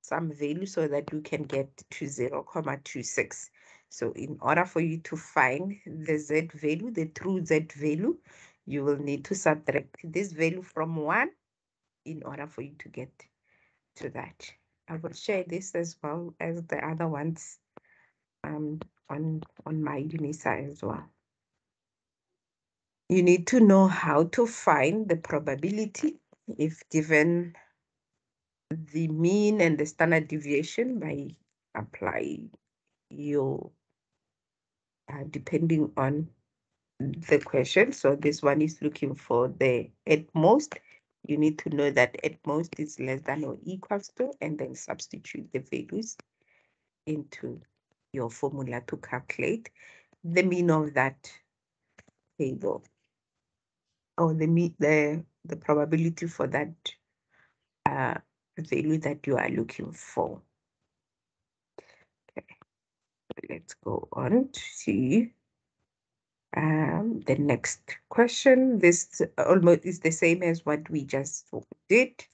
some value so that you can get to 0, 0.26. So in order for you to find the z value, the true z value, you will need to subtract this value from 1 in order for you to get to that. I will share this as well as the other ones um, on, on my UNISA as well. You need to know how to find the probability if given the mean and the standard deviation by applying your, uh, depending on the question. So this one is looking for the at most you need to know that at most is less than or equals to, and then substitute the values into your formula to calculate the mean of that table or the the the probability for that uh, value that you are looking for. Okay, let's go on to see um, the next question, this almost is the same as what we just did.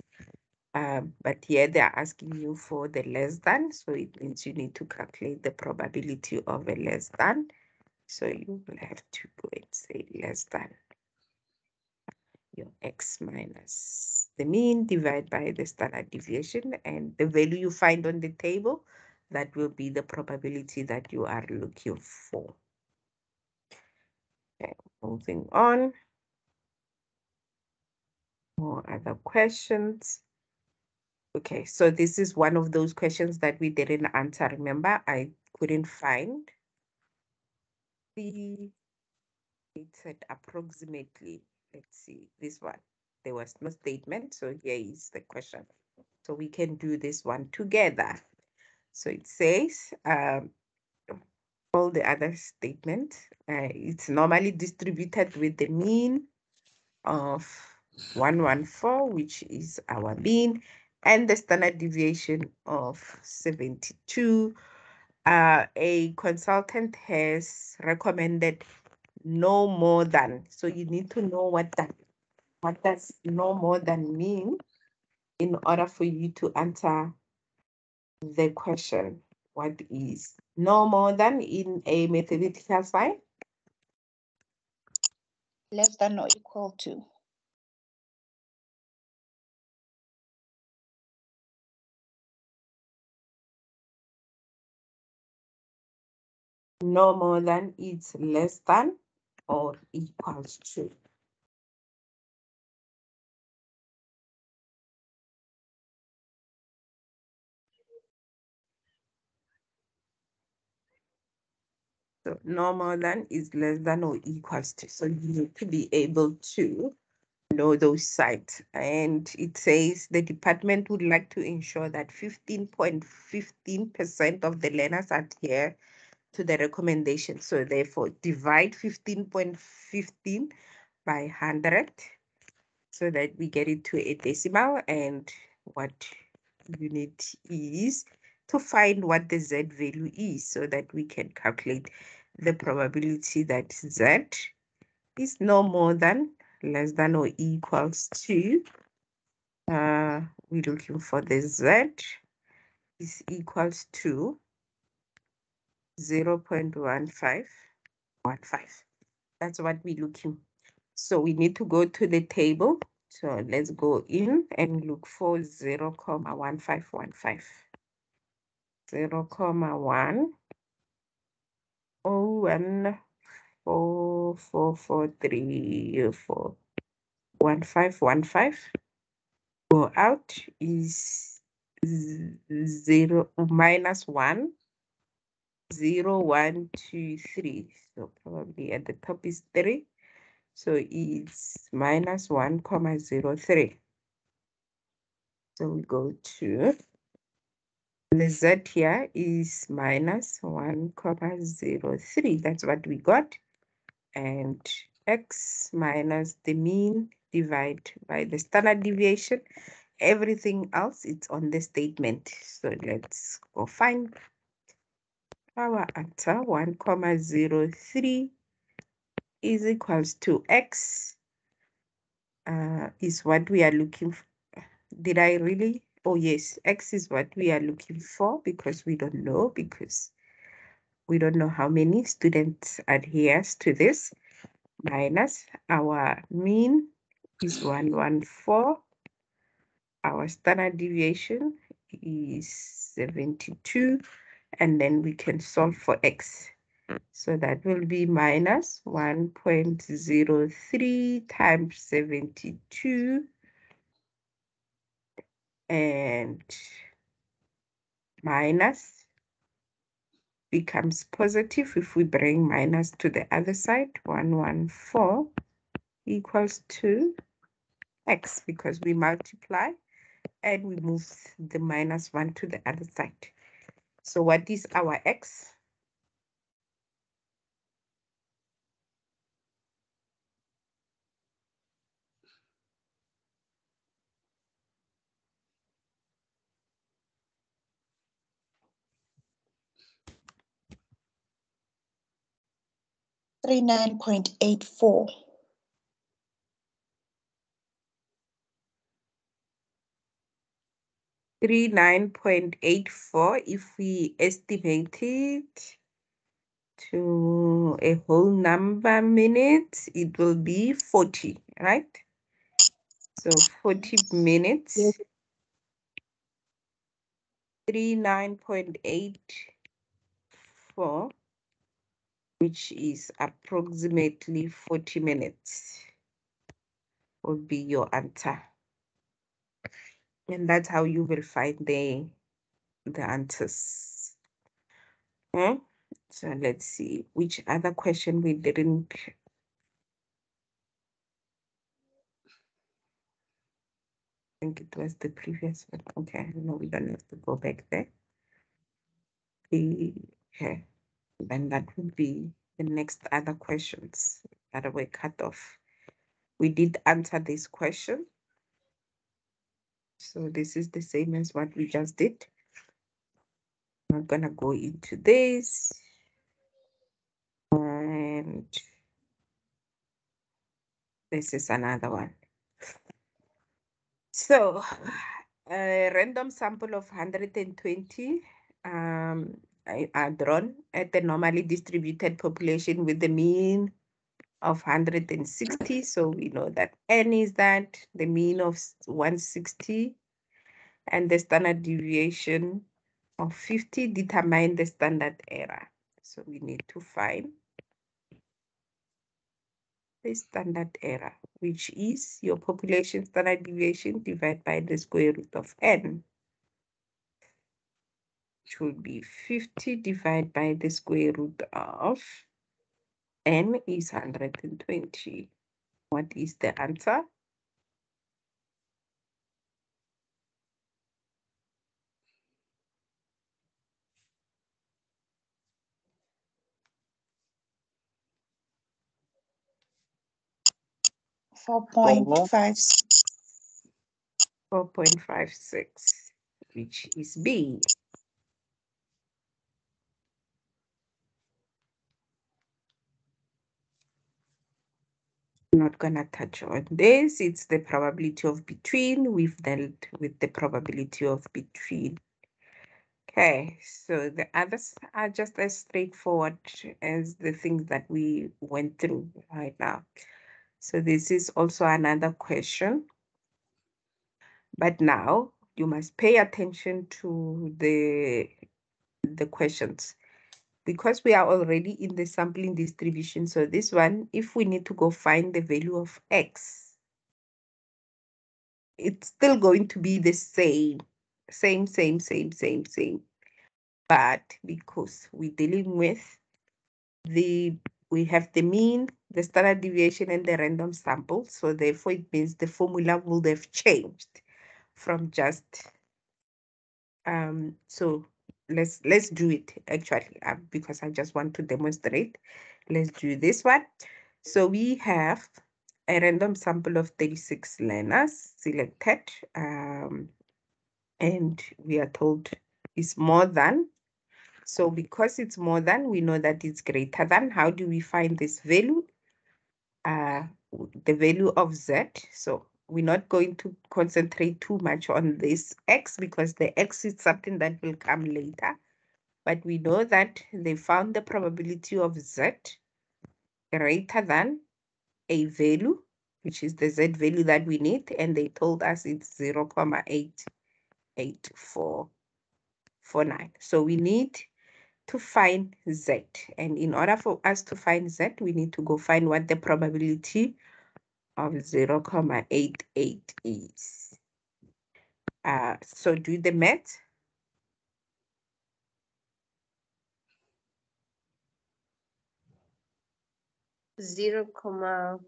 Um, but here they're asking you for the less than, so it means you need to calculate the probability of a less than. So you will have to go and say less than your x minus the mean divided by the standard deviation and the value you find on the table, that will be the probability that you are looking for. Okay, moving on. More other questions. Okay, so this is one of those questions that we didn't answer. Remember, I couldn't find the, it said approximately, let's see, this one. There was no statement, so here is the question. So we can do this one together. So it says, um, all the other statement Uh, it's normally distributed with the mean of 114, which is our mean, and the standard deviation of 72. Uh, a consultant has recommended no more than. So you need to know what that what does no more than mean in order for you to answer the question. What is no more than in a mathematical sign? Less than or equal to. No more than it's less than or equals to. So no more than is less than or equals to. So you need to be able to know those sites. And it says the department would like to ensure that 15.15% of the learners adhere to the recommendation. So therefore divide 15.15 by 100 so that we get it to a decimal and what unit is to find what the Z value is so that we can calculate the probability that Z is no more than less than or equals to uh we're looking for the Z is equals to 0 0.1515. That's what we're looking. So we need to go to the table. So let's go in and look for 0 comma 1515. 0 comma 1 oh one four four four three four one five one five go out is zero minus one zero one two three. So probably at the top is three. So it's minus one comma zero three. So we go to the z here is minus one comma zero three. That's what we got. And x minus the mean divide by the standard deviation. Everything else it's on the statement. So let's go find our answer 1 comma 0 3 is equals to x. Uh, is what we are looking for did i really? Oh yes x is what we are looking for because we don't know because we don't know how many students adheres to this minus our mean is 114 our standard deviation is 72 and then we can solve for x. So that will be minus 1.03 times 72 and minus becomes positive if we bring minus to the other side 114 equals to x because we multiply and we move the minus 1 to the other side so what is our x Three nine point eight four. Three nine point eight four if we estimate it to a whole number minutes it will be 40 right? So 40 minutes. Yes. three nine point eight four which is approximately 40 minutes would be your answer and that's how you will find the the answers. Hmm? so let's see which other question we didn't I think it was the previous one. Okay no we don't have to go back there. The okay then that would be the next other questions that were cut off. We did answer this question so this is the same as what we just did I'm gonna go into this. And this is another one. So a random sample of 120 um, are drawn at the normally distributed population with the mean of 160. So we know that n is that, the mean of 160, and the standard deviation of 50 determine the standard error. So we need to find the standard error, which is your population standard deviation divided by the square root of n. Which will be 50 divided by the square root of n is 120. What is the answer? Four point five six. 4.56, which is B. Not gonna touch on this. It's the probability of between. We've dealt with the probability of between. Okay, so the others are just as straightforward as the things that we went through right now. So this is also another question. But now you must pay attention to the, the questions. Because we are already in the sampling distribution, so this one, if we need to go find the value of x, it's still going to be the same, same, same, same, same, same. But because we're dealing with the, we have the mean, the standard deviation and the random sample. So therefore it means the formula would have changed from just, um, so let's, let's do it actually, uh, because I just want to demonstrate. Let's do this one. So we have a random sample of 36 learners selected, um, and we are told is more than. So because it's more than, we know that it's greater than. How do we find this value? Uh, the value of z. So we're not going to concentrate too much on this x because the x is something that will come later. But we know that they found the probability of z greater than a value, which is the z value that we need, and they told us it's 0 0.8849. So we need to find z, and in order for us to find z, we need to go find what the probability of 0 comma 0.88 is. Uh, so do the math. Zero comma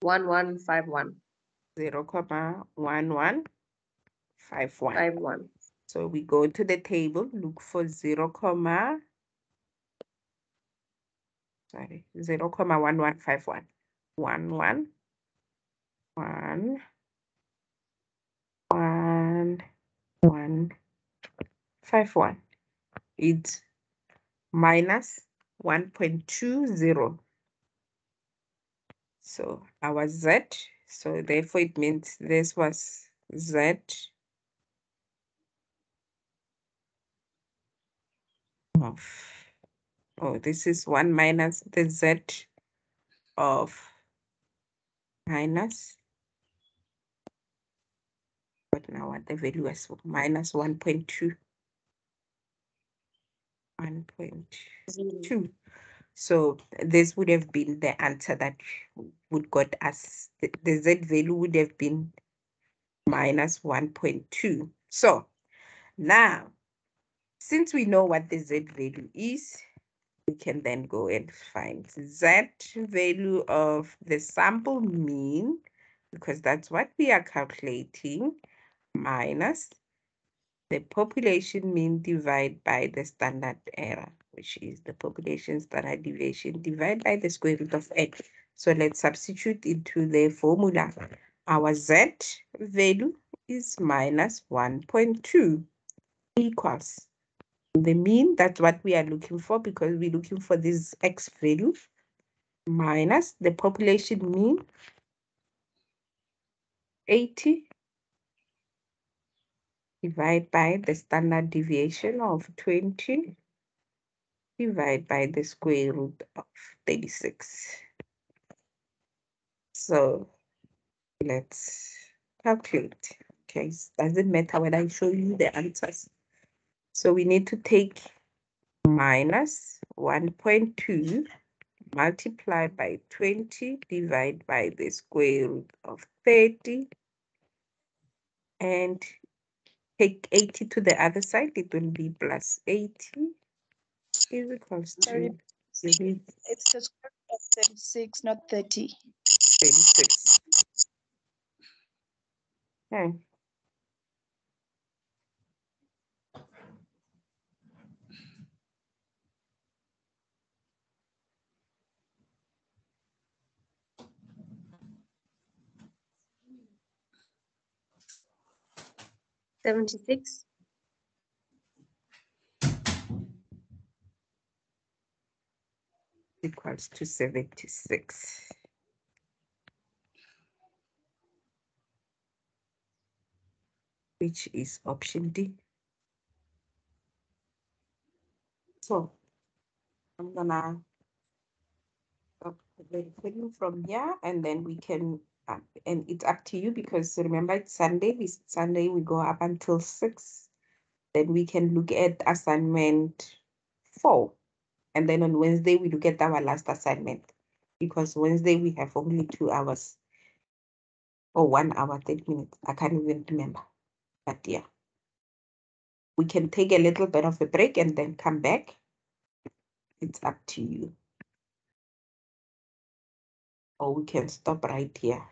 one one five one 0 0.1151. five one. So we go to the table, look for 0 comma, sorry, 0 comma 1151. 1, 1, 1, 1, 1, 5, 1. It's minus 1.20. So our Z, so therefore it means this was Z of, oh, this is 1 minus the Z of minus, but now what the value is minus 1.2. 1.2. Mm. So this would have been the answer that would got us, the, the Z value would have been minus 1.2. So now, since we know what the Z value is, we can then go and find Z value of the sample mean, because that's what we are calculating, minus the population mean divided by the standard error, which is the population standard deviation divided by the square root of n. So let's substitute into the formula. Our z value is minus 1.2 equals the mean, that's what we are looking for because we're looking for this x value minus the population mean 80 divide by the standard deviation of 20 divide by the square root of 36. So let's calculate. Okay, doesn't matter when I show you the answers. So we need to take minus 1.2 multiplied by 20 divide by the square root of 30 and Take 80 to the other side, it will be plus 80 is equals to... It's the square root of 36, not 30. 36. Hmm. 76. Equals to 76. Which is option D. So I'm gonna uh, continue from here and then we can and it's up to you because remember it's Sunday, this Sunday we go up until six. Then we can look at assignment four. And then on Wednesday, we look at our last assignment because Wednesday we have only two hours or one hour, 30 minutes. I can't even remember. But yeah, we can take a little bit of a break and then come back. It's up to you. Or we can stop right here.